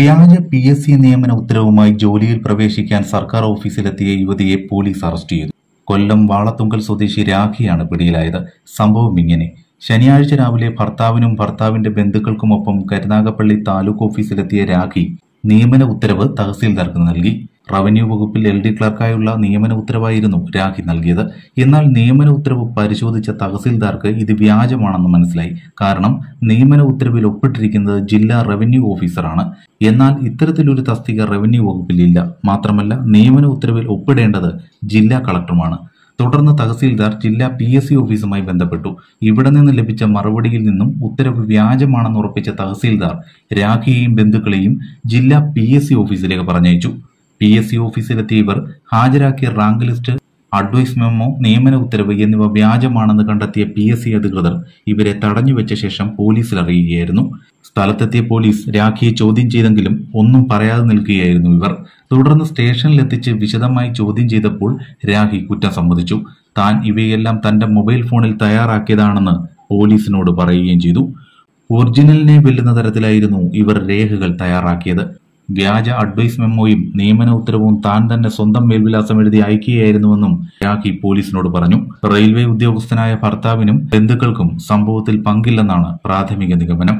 വ്യാജ P S C നിയമന ഉത്തരവുമായി ജോലിയിൽ പ്രവേശിക്കാൻ സർക്കാർ ഓഫീസിലെത്തിയ യുവതിയെ പോലീസ് അറസ്റ്റ് ചെയ്തു. കൊല്ലം വാളത്തുങ്കൽ സ്വദേശി രാഖിയാണ് പിടിയിലായത്. സംഭവം ഇങ്ങനെ. ശനിയാഴ്ച രാവിലെ ഭർത്താവിനും ഭർത്താവിന്റെ ബന്ധുക്കൾക്കുമൊപ്പം കരുനാഗപ്പള്ളി താലൂക്ക് ഓഫീസിലെത്തിയ രാഖി നിയമന ഉത്തരവ് തഹസീൽദാർക്ക് നൽകി. റവന്യൂ വകുപ്പിൽ എൽ ഡി ക്ലർക്കായുള്ള നിയമന ഉത്തരവായിരുന്നു രാഖി നൽകിയത്. എന്നാൽ നിയമന ഉത്തരവ് പരിശോധിച്ച തഹസീൽദാർക്ക് ഇത് വ്യാജമാണെന്ന് മനസ്സിലായി. കാരണം നിയമന ഉത്തരവിൽ ഒപ്പിട്ടിരിക്കുന്നത് ജില്ലാ റവന്യൂ ഓഫീസറാണ്. എന്നാൽ ഇത്തരത്തിലൊരു തസ്തിക റവന്യൂ വകുപ്പിൽ ഇല്ല. മാത്രമല്ല നിയമന ഉത്തരവിൽ ഒപ്പിടേണ്ടത് ജില്ലാ കളക്ടറുമാണ്. തുടർന്ന് തഹസീൽദാർ ജില്ലാ പി എസ് സി ഓഫീസുമായി ബന്ധപ്പെട്ടു. ഇവിടെ നിന്ന് ലഭിച്ച മറുപടിയിൽ നിന്നും ഉത്തരവ് വ്യാജമാണെന്ന് ഉറപ്പിച്ച തഹസീൽദാർ രാഖിയെയും ബന്ധുക്കളെയും ജില്ലാ പി എസ് സി ഓഫീസിലേക്ക് പറഞ്ഞയച്ചു. പി എസ് സി ഓഫീസിലെത്തിയ ഇവർ ഹാജരാക്കിയ റാങ്ക് ലിസ്റ്റ് അഡ്വൈസ് മെമ്മോ നിയമന ഉത്തരവ് എന്നിവ വ്യാജമാണെന്ന് കണ്ടെത്തിയ പി എസ് സി അധികൃതർ ഇവരെ തടഞ്ഞുവെച്ച ശേഷം പോലീസിൽ അറിയുകയായിരുന്നു. സ്ഥലത്തെത്തിയ പോലീസ് രാഖിയെ ചോദ്യം ചെയ്തെങ്കിലും ഒന്നും പറയാതെ നിൽക്കുകയായിരുന്നു ഇവർ. തുടർന്ന് സ്റ്റേഷനിലെത്തിച്ച് വിശദമായി ചോദ്യം ചെയ്തപ്പോൾ രാഖി കുറ്റം സമ്മതിച്ചു. താൻ ഇവയെല്ലാം തന്റെ മൊബൈൽ ഫോണിൽ തയ്യാറാക്കിയതാണെന്ന് പോലീസിനോട് പറയുകയും ചെയ്തു. ഒറിജിനലിനെ വെല്ലുന്ന തരത്തിലായിരുന്നു ഇവർ രേഖകൾ തയ്യാറാക്കിയത്. വ്യാജ അഡ്വൈസ് മെമ്മോയും നിയമന ഉത്തരവും താൻ തന്നെ സ്വന്തം മേൽവിലാസം എഴുതി അയക്കുകയായിരുന്നുവെന്നും രാഖി പോലീസിനോട് പറഞ്ഞു. റെയിൽവേ ഉദ്യോഗസ്ഥനായ ഭർത്താവിനും ബന്ധുക്കൾക്കും സംഭവത്തിൽ പങ്കില്ലെന്നാണ് പ്രാഥമിക നിഗമനം.